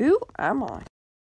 Who am I?